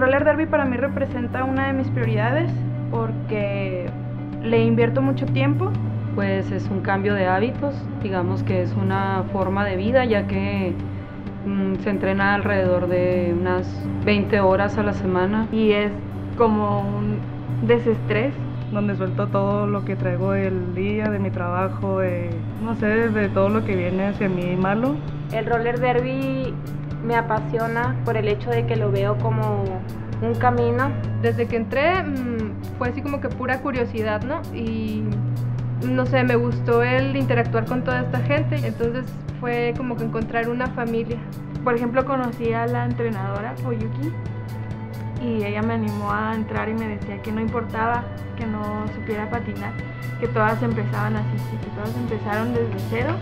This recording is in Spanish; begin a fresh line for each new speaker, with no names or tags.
roller derby para mí representa una de mis prioridades porque le invierto mucho tiempo.
Pues es un cambio de hábitos, digamos que es una forma de vida ya que mm, se entrena alrededor de unas 20 horas a la semana.
Y es como un desestrés
donde suelto todo lo que traigo el día, de mi trabajo, no sé, de todo lo que viene hacia mí malo.
El roller derby me apasiona por el hecho de que lo veo como un camino.
Desde que entré mm, fue así como que pura curiosidad, ¿no? Y no sé, me gustó el interactuar con toda esta gente, entonces fue como que encontrar una familia.
Por ejemplo, conocí a la entrenadora Oyuki y ella me animó a entrar y me decía que no importaba que no supiera patinar, que todas empezaban así, que todas empezaron desde cero